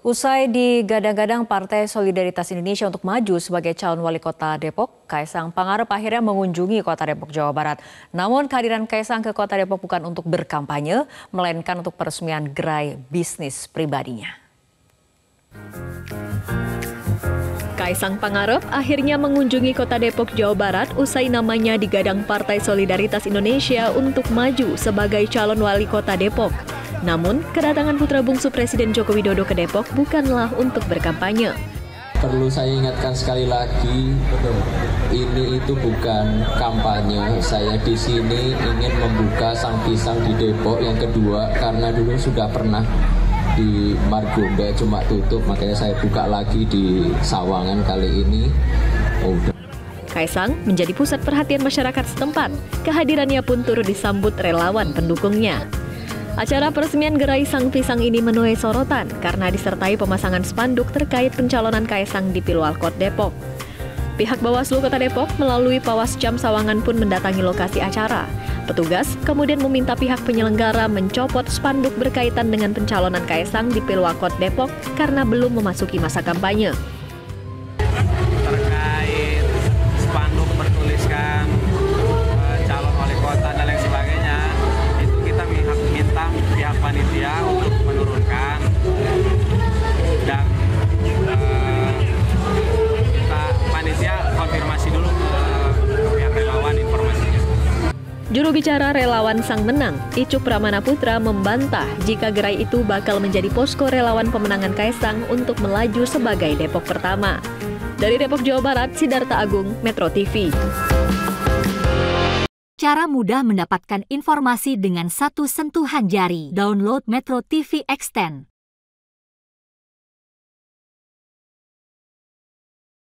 Usai digadang-gadang Partai Solidaritas Indonesia untuk maju sebagai calon wali kota Depok, Kaisang Pangarep akhirnya mengunjungi kota Depok, Jawa Barat. Namun kehadiran Kaisang ke kota Depok bukan untuk berkampanye, melainkan untuk peresmian gerai bisnis pribadinya. Kaisang Pangarep akhirnya mengunjungi kota Depok, Jawa Barat usai namanya digadang Partai Solidaritas Indonesia untuk maju sebagai calon wali kota Depok. Namun, kedatangan putra bungsu Presiden Joko Widodo ke Depok bukanlah untuk berkampanye. Perlu saya ingatkan sekali lagi, ini itu bukan kampanye. Saya di sini ingin membuka sang pisang di Depok yang kedua karena dulu sudah pernah di Margonda cuma tutup, makanya saya buka lagi di Sawangan kali ini. Oh, Kaisang menjadi pusat perhatian masyarakat setempat. Kehadirannya pun turut disambut relawan pendukungnya. Acara peresmian gerai Sang Pisang ini menuai sorotan karena disertai pemasangan spanduk terkait pencalonan Kaisang di Pilwalkot Depok. Pihak Bawaslu Kota Depok melalui Pawas Jam Sawangan pun mendatangi lokasi acara. Petugas kemudian meminta pihak penyelenggara mencopot spanduk berkaitan dengan pencalonan Kaisang di Pilwalkot Depok karena belum memasuki masa kampanye. Juru bicara relawan Sang Menang, Icuk Pramana Putra membantah jika gerai itu bakal menjadi posko relawan pemenangan Kaisang untuk melaju sebagai Depok pertama. Dari Depok, Jawa Barat, Sidarta Agung, Metro TV. Cara mudah mendapatkan informasi dengan satu sentuhan jari. Download Metro TV Extend.